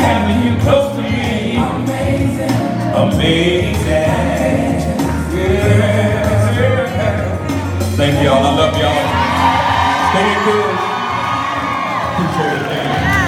having you close to me. Amazing. Amazing. Yeah. Thank y'all. I love y'all. Stay good. Appreciate it.